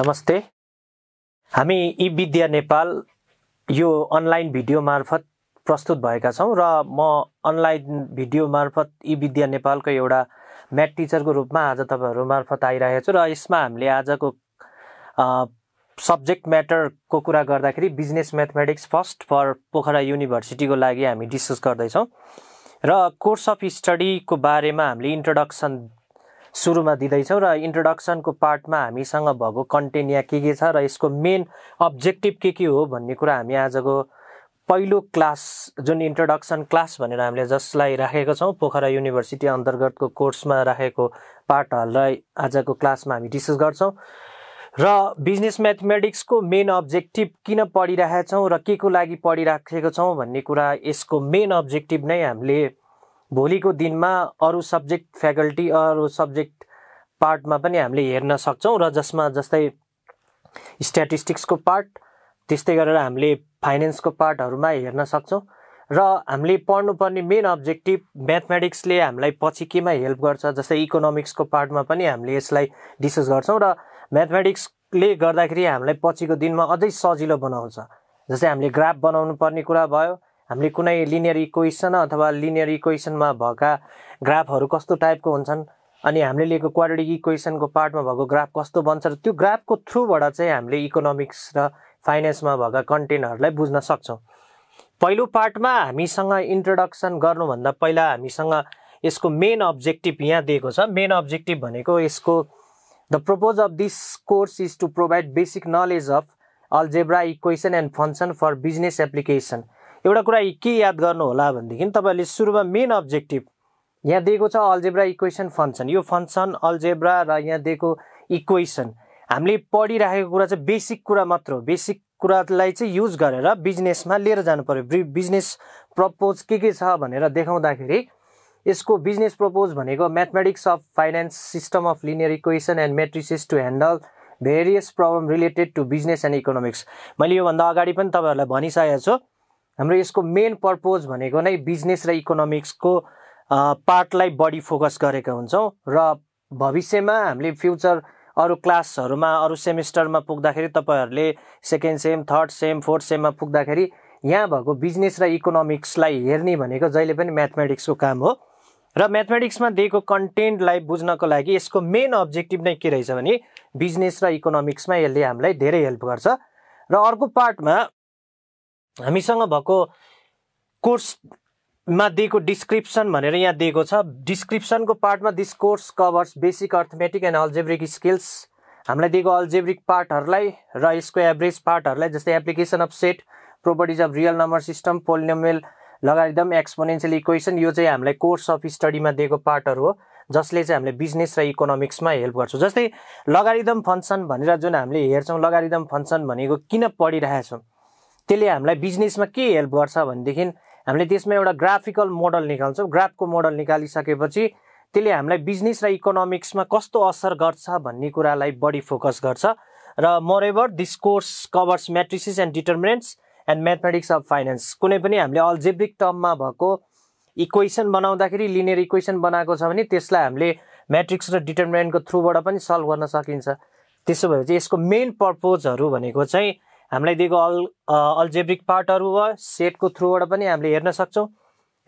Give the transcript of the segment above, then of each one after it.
नमस्ते। हामी ई विद्या नेपाल यो अनलाइन भिडियो मार्फत प्रस्तुत भएका छौँ र म अनलाइन भिडियो मार्फत ई विद्या नेपालको एउटा म्याथ टिचरको रूपमा आज तपाईँहरू मार्फत आइरहेको छु र यसमा हामीले आजको सब्जेक्ट म्याटरको कुरा गर्दाखेरि business mathematics first for Pokhara युनिभर्सिटीको लागि हामी डिस्कस गर्दैछौँ। र कोर्स अफ स्टडीको बारेमा हामीले इन्ट्रोडक्सन सुरुमा दिँदैछौँ र इन्ट्रोडक्सनको पार्टमा हामीसँग भएको कन्टेन्ट यहाँ के के छ र यसको मेन अब्जेक्टिभ के के हो भन्ने कुरा हामी आजको पहिलो क्लास जुन इन्ट्रोडक्सन क्लास भनेर हामीले जसलाई राखेको छौँ पोखरा युनिभर्सिटी अन्तर्गतको कोर्समा राखेको पार्टहरूलाई आजको क्लासमा हामी डिस्कस गर्छौँ। र बिजनेस म्याथमेटिक्सको मेन अब्जेक्टिभ किन पढिरहेछौँ र के को लागि पढिराखेको छौँ भन्ने कुरा यसको मेन अब्जेक्टिभ नै हामीले भोलिको दिनमा अरू सब्जेक्ट फ्याकल्टी अरू सब्जेक्ट पार्टमा पनि हामीले हेर्न सक्छौँ र जसमा जस्तै स्ट्याटिस्टिक्सको पार्ट त्यस्तै गरेर हामीले फाइनेन्सको पार्टहरूमा हेर्न सक्छौँ। र हामीले पढ्नुपर्ने मेन अब्जेक्टिभ म्याथमेटिक्सले हामीलाई पछि केमा हेल्प गर्छ जस्तै इकोनोमिक्सको पार्टमा पनि हामीले यसलाई डिस्कस गर्छौँ र म्याथमेटिक्सले गर्दाखेरि हामीलाई पछिको दिनमा अझै सजिलो बनाउँछ। जस्तै हामीले ग्राफ बनाउनु पर्ने कुरा भयो हामीले कुनै लिनियर इक्वेसन अथवा लिनियर इक्वेसनमा भएका ग्राफहरू कस्तो टाइपको हुन्छन्? अनि हामीले लिएको क्वाड्रेटिक इक्वेसनको पार्टमा भएको ग्राफ कस्तो बन्छ र त्यो ग्राफको थ्रुबाट चाहिँ हामीले इकोनोमिक्स र फाइनेन्समा भएका कन्टेन्टहरूलाई बुझ्न सक्छौँ। पहिलो पार्टमा हामीसँग इन्ट्रोडक्सन गर्नुभन्दा पहिला हामीसँग यसको मेन अब्जेक्टिभ यहाँ दिएको छ। मेन अब्जेक्टिभ भनेको यसको the purpose of this course is to provide basic knowledge of algebra equation and function for business application एउटा कुरा के याद गर्नु होला भनेदेखि तपाईँहरूले सुरुमा मेन अब्जेक्टिभ यहाँ दिएको छ अल्जेब्रा इक्वेसन फङ्सन यो फङ्सन अल्जेब्रा र यहाँ दिएको इक्वेसन हामीले पढिराखेको कुरा चाहिँ बेसिक कुरा मात्र हो। बेसिक कुरालाई चाहिँ युज गरेर बिजनेसमा लिएर जानु पऱ्यो बिजनेस प्रपोज के के छ भनेर देखाउँदाखेरि यसको बिजनेस प्रपोज भनेको mathematics of finance system of linear equation and matrices to handle various problem related to business and economics मैले योभन्दा अगाडि पनि तपाईँहरूलाई भनिसकेको छु। हाम्रो यसको मेन पर्पोज भनेको नै बिजनेस र इकोनोमिक्सको पार्टलाई बढी फोकस गरेका हुन्छौँ र भविष्यमा हामीले फ्युचर अरू क्लासहरूमा अरू सेमिस्टरमा पुग्दाखेरि तपाईँहरूले second sem third sem fourth सेममा पुग्दाखेरि यहाँ भएको बिजनेस र इकोनोमिक्सलाई हेर्ने भनेको जहिले पनि म्याथमेटिक्सको काम हो। र म्याथमेटिक्समा दिएको कन्टेन्टलाई बुझ्नको लागि यसको मेन अब्जेक्टिभ नै के रहेछ भने बिजनेस र इकोनोमिक्समा यसले हामीलाई धेरै हेल्प गर्छ। र अर्को पार्टमा हामीसँग भएको कोर्समा दिएको डिस्क्रिप्सन भनेर यहाँ दिएको छ। डिस्क्रिप्सनको पार्टमा this course covers basic arithmetic and algebraic skills हामीलाई दिएको अल्जेब्रिक पार्टहरूलाई र यसको एभरेज पार्टहरूलाई जस्तै application of set properties of real number system polynomial logarithm exponential equation यो चाहिँ हामीलाई कोर्स अफ स्टडीमा दिएको पार्टहरू हो जसले चाहिँ हामीले बिजनेस र इकोनोमिक्समा हेल्प गर्छौँ। जस्तै लगारिदम फङ्सन भनेर जुन हामीले हेर्छौँ लगारिदम फङ्सन भनेको किन पढिरहेछौँ? त्यसले हामीलाई बिजनेसमा के हेल्प गर्छ भनेदेखि हामीले त्यसमा एउटा ग्राफिकल मोडल निकाल्छौँ। ग्राफको मोडल निकालिसकेपछि त्यसले हामीलाई बिजनेस र इकोनोमिक्समा कस्तो असर गर्छ भन्ने कुरालाई बढी फोकस गर्छ। र moreover this course covers matrices and determinants and mathematics of finance. कुनै पनि हामीले अल्जेब्रिक टर्ममा भएको इक्वेसन बनाउँदाखेरि लिनियर इक्वेसन बनाएको छ भने त्यसलाई हामीले म्याट्रिक्स र डिटर्मिनेन्टको थ्रुबाट पनि सल्भ गर्न सकिन्छ। त्यसो चाहिँ यसको मेन पर्पोजहरू भनेको चाहिँ हामीलाई दिएको अल अल्जेब्रिक पार्टहरू भयो सेटको थ्रुबाट पनि हामीले हेर्न सक्छौँ।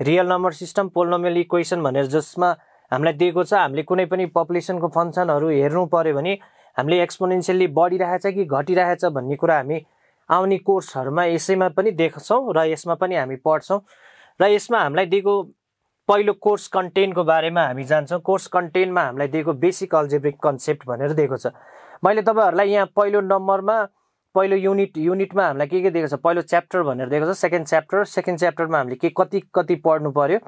Real number system polynomial equation भनेर जसमा हामीलाई दिएको छ हामीले कुनै पनि पपुलेसनको फङ्सनहरू हेर्नु पऱ्यो भने हामीले एक्सपोनेन्सियली बढिरहेछ कि घटिरहेछ भन्ने कुरा हामी आउने कोर्सहरूमा यसैमा पनि देख्छौँ र यसमा पनि हामी पढ्छौँ। र यसमा हामीलाई दिएको पहिलो कोर्स कन्टेन्टको बारेमा हामी जान्छौँ। कोर्स कन्टेन्टमा हामीलाई दिएको बेसिक अल्जेब्रिक कन्सेप्ट भनेर दिएको छ। मैले तपाईँहरूलाई यहाँ पहिलो नम्बरमा पहिलो युनिट युनिटमा हामीलाई के के दिएको छ? पहिलो च्याप्टर भनेर दिएको छ सेकेन्ड च्याप्टर सेकेन्ड च्याप्टरमा हामीले के कति कति पढ्नु पर्यो?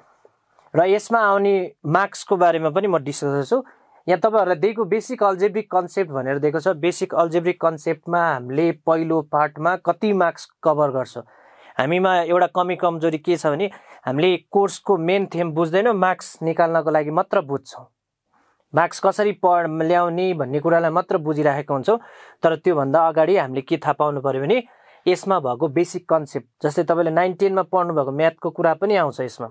र यसमा आउने मार्क्सको बारेमा पनि म डिस्कस गर्छु। यहाँ तपाईँहरूलाई दिएको बेसिक अल्जेब्रिक कन्सेप्ट भनेर दिएको छ। बेसिक अल्जेब्रिक कन्सेप्टमा हामीले पहिलो पार्टमा कति मार्क्स कभर गर्छौँ? हामीमा एउटा कमी कमजोरी के छ भने हामीले कोर्सको मेन थेम बुझ्दैनौँ मार्क्स निकाल्नको लागि मात्र बुझ्छौँ। मार्क्स कसरी पढ ल्याउने भन्ने कुरालाई मात्र बुझिराखेको हुन्छौँ तर त्योभन्दा अगाडि हामीले के थाहा पाउनु पऱ्यो भने यसमा भएको बेसिक कन्सेप्ट जस्तै तपाईँले नाइन टेनमा पढ्नु भएको म्याथको कुरा पनि आउँछ यसमा।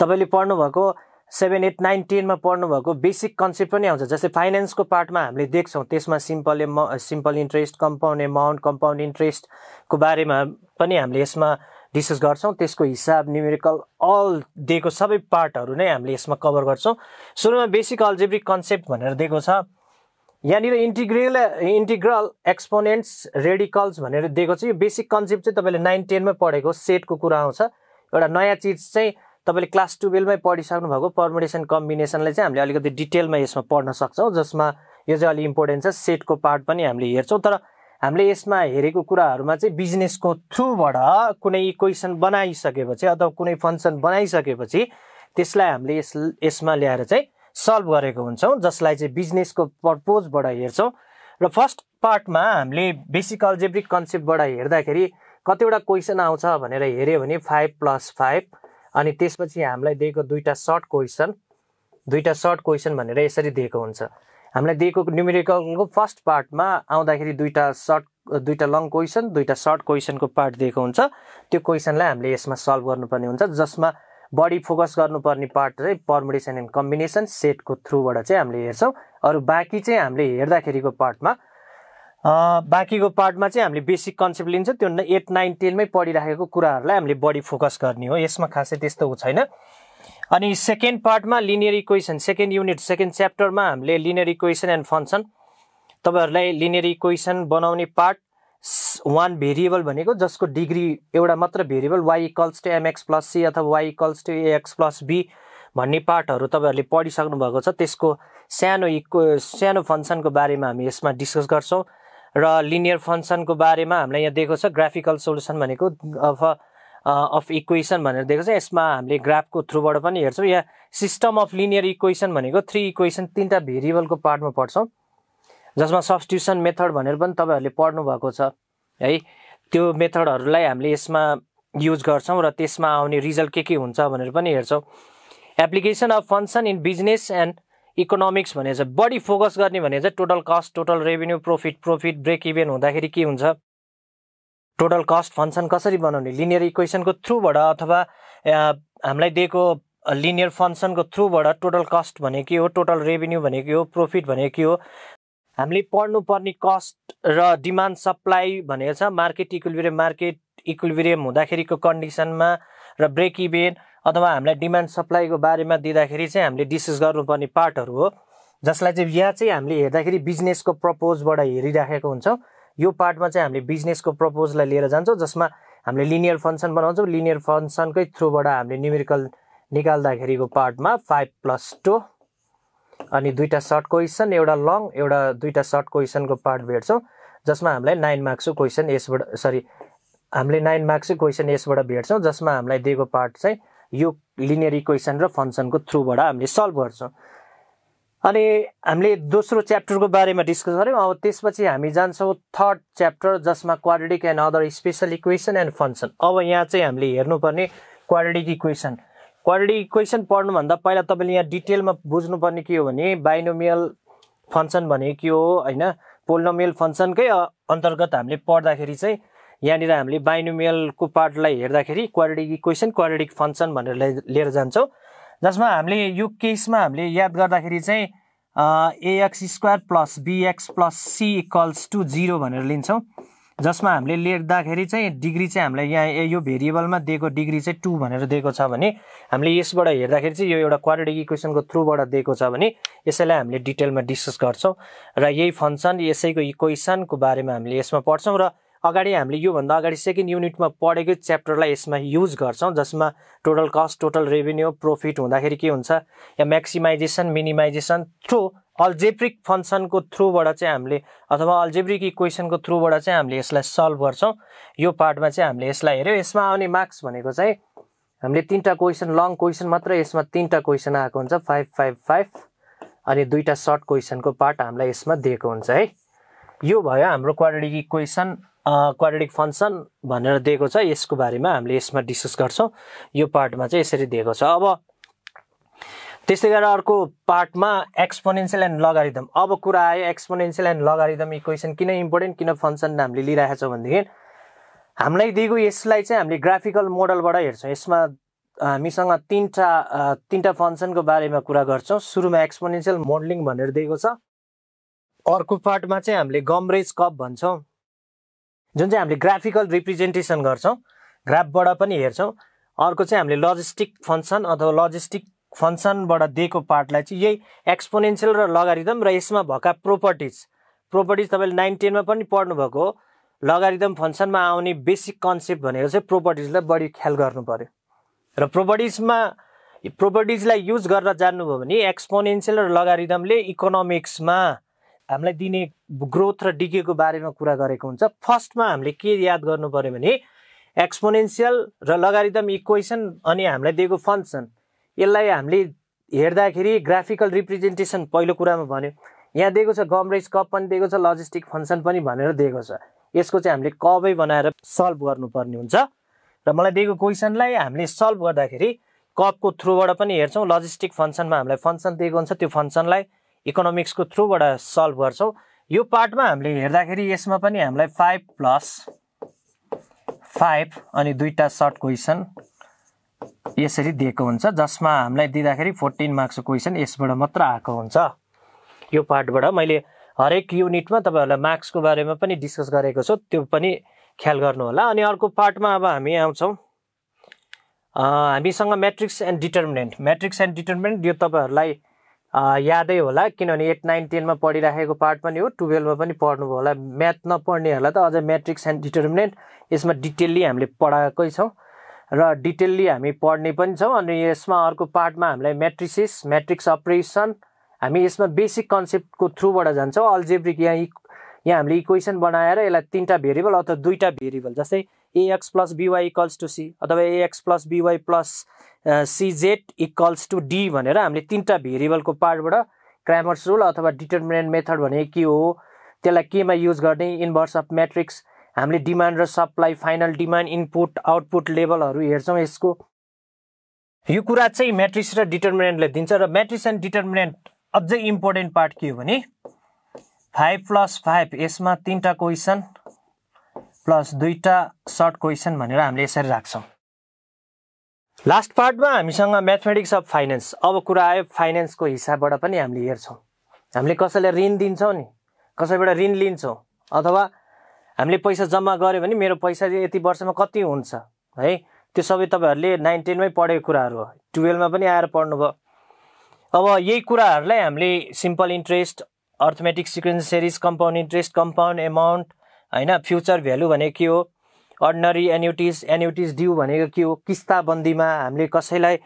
तपाईँले पढ्नुभएको सेभेन एट नाइन टेनमा पढ्नुभएको बेसिक कन्सेप्ट पनि आउँछ जस्तै फाइनेन्सको पार्टमा हामीले देख्छौँ त्यसमा simple um simple interest compound amount compound इन्ट्रेस्टको बारेमा पनि हामीले यसमा डिस्कस गर्छौँ। त्यसको हिसाब न्युमेरिकल अल दिएको सबै पार्टहरू नै हामीले यसमा कभर गर्छौँ। सुरुमा बेसिक अल्जेब्रिक कन्सेप्ट भनेर दिएको छ। यहाँनिर इन्टिग्रेल इन्टिग्रल एक्सपोनेन्ट्स रेडिकल्स भनेर दिएको छ। यो बेसिक कन्सेप्ट चाहिँ तपाईँले नाइन टेनमै पढेको सेटको कुरा आउँछ। एउटा नयाँ चिज चाहिँ तपाईँले क्लास टुवेल्भमै पढिसक्नु भएको पर्मुटेसन कम्बिनेसनलाई चाहिँ हामीले अलिकति डिटेलमा यसमा पढ्न सक्छौँ जसमा यो चाहिँ अलिक इम्पोर्टेन्ट छ। सेटको पार्ट पनि हामीले हेर्छौँ। तर हामीले यसमा हेरेको कुराहरूमा चाहिँ बिजनेसको थ्रुबाट कुनै इक्वेसन बनाइसकेपछि अथवा कुनै फङ्सन बनाइसकेपछि त्यसलाई हामीले यस यसमा ल्याएर चाहिँ सल्भ गरेको हुन्छौँ जसलाई चाहिँ बिजनेसको पर्पोजबाट हेर्छौँ। र फर्स्ट पार्टमा हामीले बेसिक अल्जेब्रिक कन्सेप्टबाट हेर्दाखेरि कतिवटा क्वेसन आउँछ भनेर हेऱ्यो भने फाइभ प्लस फाइभ अनि त्यसपछि हामीलाई दिएको दुईवटा सर्ट क्वेसन दुईवटा सर्ट क्वेसन भनेर यसरी दिएको हुन्छ। हामीलाई दिएको न्युमेरिकलको फर्स्ट पार्टमा आउँदाखेरि दुईवटा सर्ट दुईवटा लङ क्वेसन दुईवटा सर्ट क्वेसनको पार्ट दिएको हुन्छ। त्यो क्वेसनलाई हामीले यसमा सल्भ गर्नुपर्ने हुन्छ जसमा बढी फोकस गर्नुपर्ने पार्ट चाहिँ पर्मुटेसन एन्ड कम्बिनेसन सेटको थ्रुबाट चाहिँ हामीले हेर्छौँ। अरू बाँकी चाहिँ हामीले हेर्दाखेरिको पार्टमा बाँकीको पार्टमा चाहिँ हामीले बेसिक कन्सेप्ट लिन्छ। त्यो एट नाइन टेनमै पढिराखेको कुराहरूलाई हामीले बढी फोकस गर्ने हो। यसमा खासै त्यस्तो छैन। अनि second पार्टमा linear equation second unit second च्याप्टरमा हामीले लिनियर इक्वेसन एन्ड फङ्सन तपाईँहरूलाई लिनियर इक्वेसन बनाउने पार्ट वान भेरिएबल भनेको जसको डिग्री एउटा मात्र variable Y equals to M X plus C अथवा Y equals to A X plus B भन्ने पार्टहरू तपाईँहरूले पढिसक्नु भएको छ। त्यसको सानो इक्व सानो फङ्सनको बारेमा हामी यसमा डिस्कस गर्छौँ। र लिनियर फङ्सनको बारेमा हामीलाई यहाँ दिएको छ ग्राफिकल सोल्युसन भनेको अफ अफ इक्वेसन भनेर दिएको छ। यसमा हामीले ग्राफको थ्रुबाट पनि हेर्छौँ यहाँ सिस्टम अफ लिनियर इक्वेसन भनेको थ्री इक्वेसन तिनवटा भेरिएबलको पार्टमा पढ्छौँ। जसमा सब्सटिट्युसन मेथड भनेर पनि तपाईँहरूले पढ्नु भएको छ। है त्यो मेथडहरूलाई हामीले यसमा युज गर्छौँ र त्यसमा आउने रिजल्ट के के हुन्छ भनेर पनि हेर्छौँ। Application of function in business and economics भने चाहिँ बढी फोकस गर्ने भने चाहिँ total cost total revenue profit profit break even हुँदाखेरि के हुन्छ? टोटल कस्ट फङ्सन कसरी बनाउने? लिनियर इक्वेसनको थ्रुबाट अथवा हामीलाई दिएको लिनियर फङ्सनको थ्रुबाट टोटल कस्ट भनेको के हो टोटल रेभेन्यू भनेको हो प्रोफिट भनेको के हो। हामीले पढ्नुपर्ने कस्ट र डिमान्ड सप्लाई भनेको छ मार्केट इक्विलिब्रियम मार्केट इक्विलिब्रियम हुँदाखेरिको कन्डिसनमा र ब्रेक इभेन अथवा हामीलाई डिमान्ड सप्लाईको बारेमा दिँदाखेरि चाहिँ हामीले डिस्कस गर्नुपर्ने पार्टहरू हो। जसलाई चाहिँ यहाँ चाहिँ हामीले हेर्दाखेरि बिजनेसको प्रपोजबाट हेरिराखेको हुन्छौँ। यो पार्टमा चाहिँ हामीले बिजनेसको प्रपोजलाई लिएर जान्छौँ जसमा हामीले लिनियर फङ्सन बनाउँछौँ। लिनियर फङ्सनकै थ्रुबाट हामीले न्युमेरिकल निकाल्दाखेरिको पार्टमा फाइभ प्लस टू अनि दुईवटा सर्ट क्वेसन एउटा लङ एउटा दुईवटा सर्ट क्वेसनको पार्ट भेट्छौँ जसमा हामीलाई नाइन मार्क्सको क्वेसन यसबाट सरी हामीले नाइन मार्क्सको क्वेसन यसबाट भेट्छौँ जसमा हामीलाई दिएको पार्ट चाहिँ यो लिनियर इक्वेसन र फङ्सनको थ्रुबाट हामीले सल्भ गर्छौँ। अनि हामीले दोस्रो च्याप्टरको बारेमा डिस्कस गऱ्यौँ। अब त्यसपछि हामी जान्छौँ थर्ड च्याप्टर जसमा quadratic and other special equation and function अब यहाँ चाहिँ हामीले हेर्नुपर्ने क्वाड्रेटिक इक्वेसन क्वाड्रेटिक इक्वेसन पढ्नुभन्दा पहिला तपाईँले यहाँ डिटेलमा बुझ्नुपर्ने के हो भने बाइनोमियल फङ्सन भने के हो होइन? पोलिनोमियल फङ्सनकै अन्तर्गत हामीले पढ्दाखेरि चाहिँ यहाँनिर हामीले बाइनोमियलको पार्टलाई हेर्दाखेरि क्वाड्रेटिक इक्वेसन क्वाड्रेटिक फङ्सन भनेर लिएर जान्छौँ। जसमा हामीले यो केसमा हामीले याद गर्दाखेरि चाहिँ A X square plus B X plus C equals to zero भनेर लिन्छौँ। जसमा हामीले लेख्दाखेरि चाहिँ डिग्री चाहिँ हामीलाई यहाँ यो भेरिएबलमा दिएको डिग्री चाहिँ टू भनेर दिएको छ भने हामीले यसबाट हेर्दाखेरि चाहिँ यो एउटा क्वाड्रेटिक इक्वेसनको थ्रुबाट दिएको छ भने यसैलाई हामीले डिटेलमा डिस्कस गर्छौँ। र यही फङ्सन यसैको इक्वेसनको बारेमा हामीले यसमा पढ्छौँ र अगाडि हामीले योभन्दा अगाडि सेकेन्ड युनिटमा पढेको च्याप्टरलाई यसमा युज गर्छौँ जसमा total cost total revenue profit हुँदाखेरि के हुन्छ? या म्याक्सिमाइजेसन मिनिमाइजेसन थ्रु अल्जेब्रिक फङ्सनको थ्रुबाट चाहिँ हामीले अथवा अल्जेब्रिक इक्वेसनको थ्रुबाट चाहिँ हामीले यसलाई सल्भ गर्छौँ। यो पार्टमा चाहिँ हामीले यसलाई हेऱ्यौँ। यसमा आउने मार्क्स भनेको चाहिँ हामीले तिनवटा क्वेसन लङ क्वेसन मात्र यसमा तिनवटा क्वेसन आएको हुन्छ। फाइभ फाइभ फाइभ अनि दुईवटा सर्ट क्वेसनको पार्ट हामीलाई यसमा दिएको हुन्छ है। यो भयो हाम्रो क्वाड्रेटिक इक्वेसन क्वाड्रेटिक फङ्सन भनेर दिएको छ। यसको बारेमा हामीले यसमा डिस्कस गर्छौँ। यो पार्टमा चाहिँ यसरी दिएको छ। अब त्यस्तै गरेर अर्को पार्टमा एक्सपोनेन्सियल एन्ड लगारिदम अब कुरा आयो एक्सपोनेन्सियल एन्ड लगारिदम इक्वेसन किन इम्पोर्टेन्ट किन फङ्सन हामीले लिइरहेको छौँ भनेदेखि हामीलाई दिएको यसलाई चाहिँ हामीले ग्राफिकल मोडलबाट हेर्छौँ। यसमा हामीसँग तिनवटा तिनवटा फङ्सनको बारेमा कुरा गर्छौँ। सुरुमा एक्सपोनेन्सियल मोडलिङ भनेर दिएको छ। अर्को पार्टमा चाहिँ हामीले गमरेज कप भन्छौँ। जुन चाहिँ हामीले ग्राफिकल रिप्रेजेन्टेसन गर्छौँ ग्राफबाट पनि हेर्छौँ अर्को चाहिँ हामीले लजिस्टिक फङ्सन अथवा लजिस्टिक फङ्सनबाट दिएको पार्टलाई चाहिँ यही एक्सपोनेन्सियल र लगारिदम र यसमा भएका प्रोपर्टिज प्रोपर्टिज तपाईँले नाइन टेनमा पनि पढ्नुभएको हो। लगारिदम फङ्सनमा आउने बेसिक कन्सेप्ट भनेको चाहिँ प्रोपर्टिजलाई बढी ख्याल गर्नु पऱ्यो र प्रोपर्टिजमा प्रोपर्टिजलाई युज गरेर जान्नुभयो भने एक्सपोनेन्सियल र लगारिदमले इकोनोमिक्समा हामीलाई दिने ग्रोथ र डिकेको बारेमा कुरा गरेको हुन्छ। फर्स्टमा हामीले के याद गर्नु पऱ्यो भने एक्सपोनेन्सियल र लगारिदम इक्वेसन अनि हामीलाई दिएको फङ्सन यसलाई हामीले हेर्दाखेरि ग्राफिकल रिप्रेजेन्टेसन पहिलो कुरामा भन्यो। यहाँ दिएको छ गमरेज कप पनि दिएको छ लजिस्टिक फङ्सन पनि भनेर दिएको छ। यसको चाहिँ हामीले कबै बनाएर सल्भ गर्नुपर्ने हुन्छ। र मलाई दिएको क्वेसनलाई हामीले सल्भ गर्दाखेरि कपको थ्रुबाट पनि हेर्छौँ लजिस्टिक फङ्सनमा हामीलाई फङ्सन दिएको हुन्छ। त्यो फङ्सनलाई इकोनोमिक्सको थ्रुबाट सल्भ गर्छौँ। यो पार्टमा हामीले हेर्दाखेरि यसमा पनि हामीलाई फाइभ प्लस फाइभ अनि दुईवटा सर्ट क्वेसन यसरी दिएको हुन्छ जसमा हामीलाई दिँदाखेरि फोर्टिन मार्क्सको क्वेसन यसबाट मात्र आएको हुन्छ। यो पार्टबाट मैले हरेक युनिटमा तपाईँहरूलाई मार्क्सको बारेमा पनि डिस्कस गरेको छु त्यो पनि ख्याल गर्नु होला अनि अर्को पार्टमा अब हामी आउँछौँ। हामीसँग matrix and determinant. Matrix and determinant यो तपाईँहरूलाई यादै होला किनभने एट नाइन टेनमा पढिराखेको पार्ट पनि हो टुवेल्भमा पनि पढ्नुभयो होला। म्याथ नपढ्नेहरूलाई त अझै म्याट्रिक्स एन्ड डिटर्मिनेन्ट यसमा डिटेल्ली हामीले पढाएकै छौँ। र डिटेल्ली हामी पढ्ने पनि छौँ अनि यसमा अर्को पार्टमा हामीलाई म्याट्रिसिस म्याट्रिक्स अपरेसन हामी यसमा बेसिक कन्सेप्टको थ्रुबाट जान्छौँ। अल्जेब्रिक यहाँ यहाँ हामीले इक्वेसन बनाएर यसलाई तिनवटा भेरिएबल अथवा दुईवटा भेरिएबल जस्तै A X plus B Y equals to C अथवा A X plus B Y plus C Z equals to D भनेर हामीले तिनवटा भेरिएबलको पार्टबाट क्रामर्स रुल अथवा डिटर्मिनेन्ट मेथड भनेको के हो त्यसलाई केमा युज गर्ने इन्भर्स अफ म्याट्रिक्स हामीले डिमान्ड र supply final demand input output लेभलहरू हेर्छौँ यसको। यो कुरा चाहिँ म्याट्रिक्स र डिटर्मिनेन्टले दिन्छ र म्याट्रिक्स एन्ड डिटर्मिनेन्ट अझै इम्पोर्टेन्ट पार्ट के हो भने फाइभ प्लस फाइभ यसमा तिनवटा क्वेसन प्लस दुईवटा सर्ट क्वेसन भनेर हामीले यसरी राख्छौँ। लास्ट पार्टमा हामीसँग म्याथमेटिक्स अफ फाइनेन्स अब कुरा आयो फाइनेन्सको हिसाबबाट पनि हामीले हेर्छौँ। हामीले कसैलाई ऋण दिन्छौँ नि? कसैबाट ऋण लिन्छौँ? अथवा हामीले पैसा जम्मा गऱ्यो भने मेरो पैसा यति वर्षमा कति हुन्छ? है त्यो सबै तपाईँहरूले नाइन टेनमै पढेको कुराहरू हो। टुवेल्भमा पनि आएर पढ्नुभयो। अब यही कुराहरूलाई हामीले simple interest arithmetic sequence series compound interest compound amount होइन? फ्युचर भ्यालु भनेको के हो? अर्डनरी एन्युटिज एन्युटिज ड्यु भनेको के हो? किस्ताबन्दीमा हामीले कसैलाई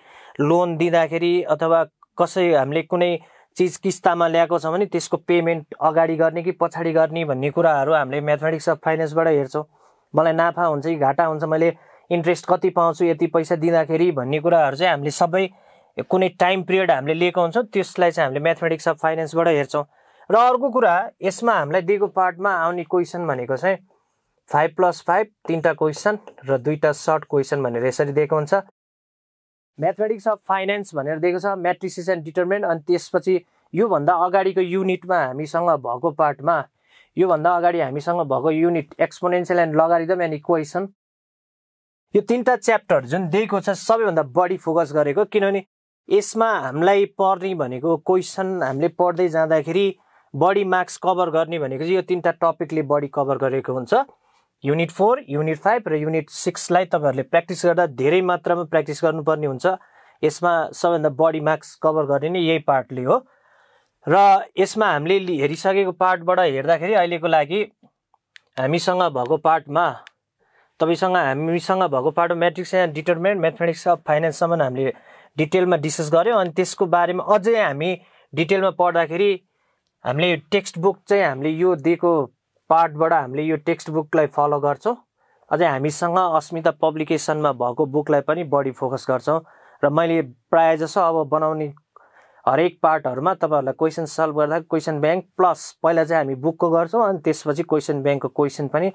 लोन दिँदाखेरि अथवा कसै हामीले कुनै चिज किस्तामा ल्याएको छ भने त्यसको पेमेन्ट अगाडि गर्ने कि पछाडि गर्ने भन्ने कुराहरू हामीले म्याथमेटिक्स अफ फाइनेन्सबाट हेर्छौँ। मलाई नाफा हुन्छ कि घाटा हुन्छ मैले इन्ट्रेस्ट कति पाउँछु यति पैसा दिँदाखेरि भन्ने कुराहरू चाहिँ हामीले सबै कुनै टाइम पिरियड हामीले लिएको हुन्छौँ त्यसलाई चाहिँ हामीले म्याथमेटिक्स अफ फाइनेन्सबाट हेर्छौँ। र अर्को कुरा यसमा हामीलाई दिएको पार्टमा आउने क्वेसन भनेको चाहिँ फाइभ प्लस फाइभ तिनवटा क्वेसन र दुईवटा सर्ट क्वेसन भनेर यसरी दिएको हुन्छ। म्याथमेटिक्स अफ फाइनेन्स भनेर दिएको छ म्याट्रिसिस एन्ड डिटर्मिनेन्ट अनि त्यसपछि योभन्दा अगाडिको युनिटमा हामीसँग भएको पार्टमा योभन्दा अगाडि हामीसँग भएको unit exponential and logarithm and equation यो तिनवटा च्याप्टर जुन दिएको छ सबैभन्दा बढी फोकस गरेको किनभने यसमा हामीलाई पढ्ने भनेको क्वेसन हामीले पढ्दै जाँदाखेरि बढी मार्क्स कभर गर्ने भनेको चाहिँ यो तिनवटा टपिकले बढी कभर गरेको हुन्छ। युनिट फोर युनिट फाइभ र युनिट सिक्सलाई तपाईँहरूले प्र्याक्टिस गर्दा धेरै मात्रामा प्र्याक्टिस गर्नुपर्ने हुन्छ। यसमा सबैभन्दा बढी मार्क्स कभर गर्ने नै यही पार्टले हो। र यसमा हामीले हेरिसकेको पार्टबाट हेर्दाखेरि अहिलेको लागि हामीसँग भएको पार्टमा तपाईँसँग हामीसँग भएको part matrix and determinant mathematics of फाइनेन्ससम्म हामीले डिटेलमा डिस्कस गऱ्यौँ। अनि त्यसको बारेमा अझै हामी डिटेलमा पढ्दाखेरि हामीले टेक्स्ट बुक चाहिँ हामीले यो दिएको पार्टबाट हामीले यो टेक्स्ट बुकलाई फलो गर्छौँ। अझै हामीसँग अस्मिता पब्लिकेसनमा भएको बुकलाई पनि बढी फोकस गर्छौँ। र मैले प्रायः जसो अब बनाउने हरेक पार्टहरूमा तपाईँहरूलाई क्वेसन सल्भ गर्दा क्वेसन ब्याङ्क प्लस पहिला चाहिँ हामी बुकको गर्छौँ अनि त्यसपछि क्वेसन ब्याङ्कको क्वेसन पनि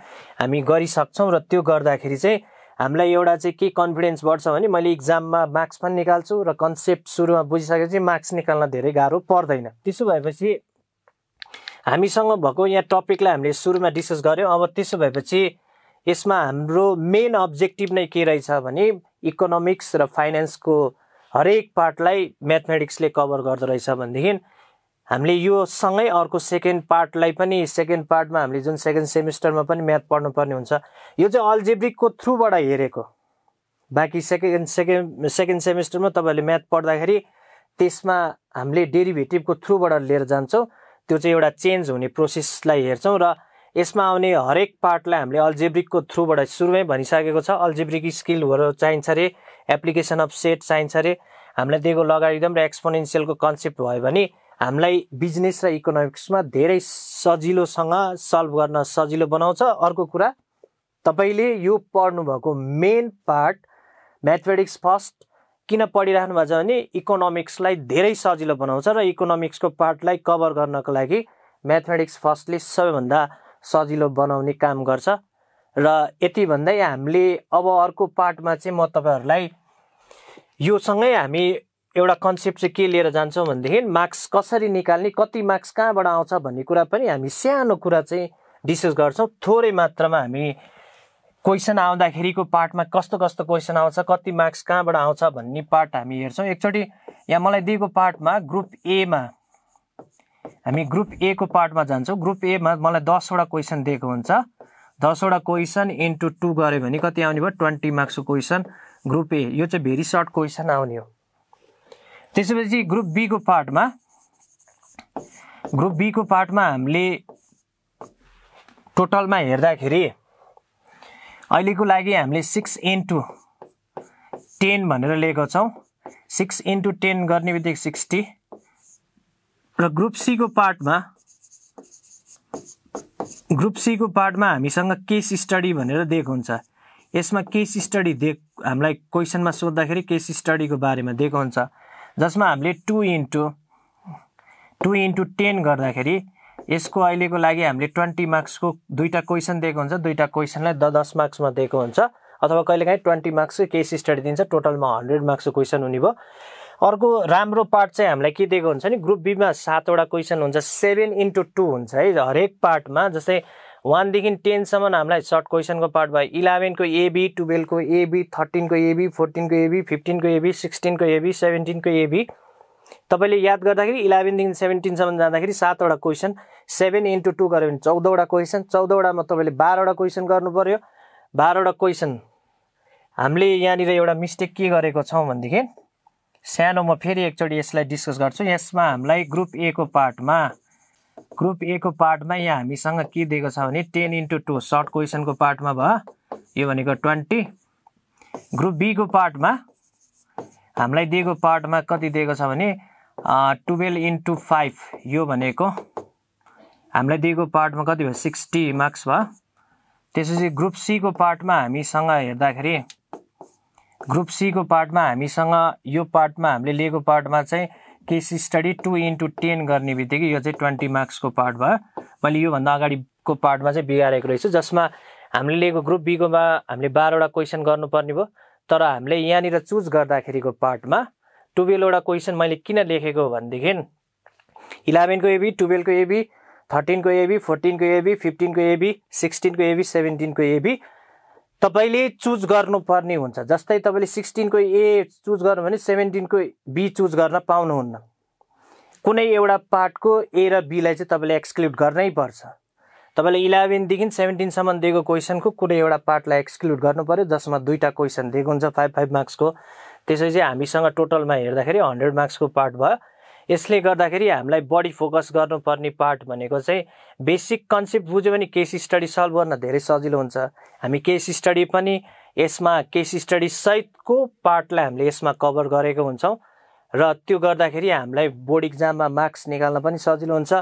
हामी गरिसक्छौँ र त्यो गर्दाखेरि चाहिँ हामीलाई एउटा चाहिँ के कन्फिडेन्स बढ्छ भने मैले इक्जाममा मार्क्स पनि निकाल्छु र कन्सेप्ट सुरुमा बुझिसकेपछि मार्क्स निकाल्न धेरै गाह्रो पर्दैन। त्यसो भएपछि हामीसँग भएको यहाँ टपिकलाई हामीले सुरुमा डिस्कस गऱ्यौँ। अब त्यसो भएपछि यसमा हाम्रो मेन अब्जेक्टिभ नै के रहेछ भने इकोनोमिक्स र फाइनेन्सको हरेक पार्टलाई म्याथमेटिक्सले कभर गर्दो रहेछ भनेदेखि हामीले यो सँगै अर्को सेकेन्ड पार्टलाई पनि सेकेन्ड पार्टमा हामीले जुन सेकेन्ड सेमिस्टरमा पनि म्याथ पढ्नुपर्ने हुन्छ यो चाहिँ अल्जेब्रिकको थ्रुबाट हेरेको। बाँकी सेकेन्ड सेकेन्ड सेकेन्ड सेमिस्टरमा तपाईँहरूले म्याथ पढ्दाखेरि त्यसमा हामीले डेरिभेटिभको थ्रुबाट लिएर जान्छौँ। त्यो चाहिँ एउटा चेन्ज हुने प्रोसेसलाई हेर्छौँ र यसमा आउने हरेक पार्टलाई हामीले अल्जेब्रिकको थ्रुबाट सुरुमै भनिसकेको छ। अल्जेब्रिक स्किलहरू चाहिन्छ अरे एप्लिकेसन अफ सेट चाहिन्छ अरे। हामीलाई दिएको लगारिदम र एक्सपोनेन्सियलको कन्सेप्ट भयो भने हामीलाई बिजनेस र इकोनोमिक्समा धेरै सजिलोसँग सल्भ गर्न सजिलो बनाउँछ। अर्को कुरा तपाईँले यो पढ्नुभएको मेन पार्ट म्याथमेटिक्स फर्स्ट किन पढिराख्नु भएको छ भने इकोनोमिक्सलाई धेरै सजिलो बनाउँछ र इकोनोमिक्सको पार्टलाई कभर गर्नको लागि म्याथमेटिक्स फर्स्टले सबैभन्दा सजिलो बनाउने काम गर्छ। र यति भन्दै हामीले अब अर्को पार्टमा चाहिँ म तपाईँहरूलाई योसँगै हामी एउटा कन्सेप्ट चाहिँ के लिएर जान्छौँ भनेदेखि मार्क्स कसरी निकाल्ने कति मार्क्स कहाँबाट आउँछ भन्ने कुरा पनि हामी सानो कुरा चाहिँ डिस्कस गर्छौँ। थोरै मात्रामा हामी क्वेसन आउँदाखेरिको पार्टमा कस्तो कस्तो क्वेसन आउँछ कति मार्क्स कहाँबाट आउँछ भन्ने पार्ट हामी हेर्छौँ। एकचोटि यहाँ मलाई दिएको पार्टमा ग्रुप एमा हामी ग्रुप ए को पार्टमा जान्छौँ। ग्रुप एमा मलाई दसवटा क्वेसन दिएको हुन्छ। दसवटा क्वेसन इन्टु टू गऱ्यो भने कति आउने भयो? ट्वेन्टी मार्क्सको क्वेसन ग्रुप ए यो चाहिँ भेरी सर्ट क्वेसन आउने हो। त्यसपछि ग्रुप बीको पार्टमा ग्रुप बीको पार्टमा हामीले टोटलमा हेर्दाखेरि अहिलेको लागि हामीले सिक्स इन्टु टेन भनेर लिएको छौँ। सिक्स इन्टु टेन गर्ने बित्तिकै सिक्सटी र ग्रुप सीको पार्टमा ग्रुप सीको पार्टमा हामीसँग केस स्टडी भनेर दिएको हुन्छ। यसमा केस स्टडी दे हामीलाई क्वेसनमा सोद्धाखेरि केस स्टडीको बारेमा दिएको हुन्छ। जसमा हामीले two into two into ten गर्दाखेरि यसको अहिलेको लागि हामीले ट्वेन्टी मार्क्सको दुईवटा क्वेसन दिएको हुन्छ। दुईवटा क्वेसनलाई द दस मार्क्समा दिएको हुन्छ। अथवा कहिलेकाहीँ ट्वेन्टी मार्क्सको केस स्टडी दिन्छ। टोटलमा हन्ड्रेड मार्क्सको क्वेसन हुने भयो। अर्को राम्रो पार्ट चाहिँ हामीलाई के दिएको हुन्छ नि ग्रुप बीमा सातवटा क्वेसन हुन्छ। सेभेन इन्टु टू हुन्छ है। हरेक पार्टमा जस्तै वानदेखि टेनसम्म हामीलाई सर्ट क्वेसनको पार्ट भयो। इलेभेनको एबी टुवेल्भको एबी थर्टिनको एबी फोर्टिनको एबी फिफ्टिनको एबी सिक्सटिनको एबी सेभेन्टिनको एबी तपाईँले याद गर्दाखेरि इलेभेनदेखि सेभेन्टिनसम्म जाँदाखेरि सातवटा क्वेसन सेभेन इन्टु टू गऱ्यो भने चौधवटा क्वेसन चौधवटामा तपाईँले बाह्रवटा क्वेसन गर्नु पऱ्यो बाह्रवटा क्वेसन। हामीले यहाँनिर एउटा मिस्टेक के गरेको छौँ भनेदेखि सानो म फेरि एकचोटि यसलाई डिस्कस गर्छु। यसमा हामीलाई ग्रुप ए को पार्टमा ग्रुप ए को पार्टमा यहाँ हामीसँग के दिएको छ भने टेन इन्टु टू सर्ट क्वेसनको पार्टमा भयो। यो भनेको ट्वेन्टी। ग्रुप बीको पार्टमा हामीलाई दिएको पार्टमा कति दिएको छ भने टुवेल्भ इन्टु फाइभ यो भनेको हामीलाई दिएको पार्टमा कति भयो? सिक्सटी मार्क्स भयो। त्यसपछि ग्रुप सीको पार्टमा हामीसँग हेर्दाखेरि ग्रुप सीको पार्टमा हामीसँग यो पार्टमा हामीले लिएको पार्टमा चाहिँ case study two into ten गर्ने बित्तिकै यो चाहिँ ट्वेन्टी मार्क्सको पार्ट भयो। मैले योभन्दा अगाडिको पार्टमा चाहिँ बिगारेको रहेछु जसमा हामीले लिएको ग्रुप बीकोमा हामीले बाह्रवटा क्वेसन गर्नुपर्ने भयो। तर हामीले यहाँनिर चुज गर्दाखेरिको पार्टमा टुवेल्भवटा क्वेसन मैले किन लेखेको भनेदेखि इलेभेनको एबी टुवेल्भको एबी थर्टिनको एबी फोर्टिनको एबी फिफ्टिनको एबी सिक्सटिनको एबी सेभेन्टिनको एबी तपाईँले चुज गर्नुपर्ने हुन्छ। जस्तै तपाईँले सिक्सटिनको ए चुज गर्नु भने सेभेन्टिनको बी चुज गर्न पाउनुहुन्न। कुनै एउटा पार्टको ए र बीलाई चाहिँ तपाईँले एक्सक्लुड गर्नै पर्छ। तपाईँले इलेभेनदेखि सेभेन्टिनसम्म दिएको क्वेसनको कुनै एउटा पार्टलाई एक्सक्लुड गर्नु पऱ्यो जसमा दुईवटा क्वेसन दिएको हुन्छ फाइभ फाइभ मार्क्सको। त्यसै चाहिँ हामीसँग टोटलमा हेर्दाखेरि हन्ड्रेड मार्क्सको पार्ट भयो। यसले गर्दाखेरि हामीलाई बढी फोकस गर्नुपर्ने पार्ट भनेको चाहिँ बेसिक कन्सेप्ट बुझ्यो भने केस स्टडी सल्भ गर्न धेरै सजिलो हुन्छ। हामी केस स्टडी पनि यसमा केस स्टडी सहितको पार्टलाई हामीले यसमा कभर गरेको हुन्छौँ र त्यो गर्दाखेरि हामीलाई बोर्ड इक्जाममा मार्क्स निकाल्न पनि सजिलो हुन्छ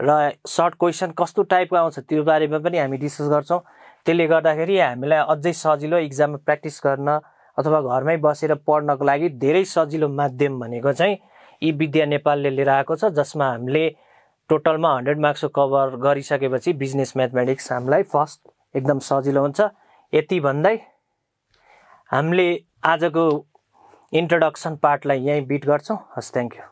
र सर्ट क्वेसन कस्तो टाइपको आउँछ त्यो बारेमा पनि हामी डिस्कस गर्छौँ। त्यसले गर्दाखेरि हामीलाई अझै सजिलो इक्जाममा प्र्याक्टिस गर्न अथवा घरमै बसेर पढ्नको लागि धेरै सजिलो माध्यम भनेको चाहिँ ई विद्या नेपालले लिएर आएको छ जसमा हामीले टोटलमा हन्ड्रेड मार्क्सको कभर गरिसकेपछि बिजनेस म्याथमेटिक्स हामीलाई फर्स्ट एकदम सजिलो हुन्छ। यति भन्दै हामीले आजको इन्ट्रोडक्सन पार्टलाई यहीँ बिट गर्छौँ। हस् थ्याङ्क यू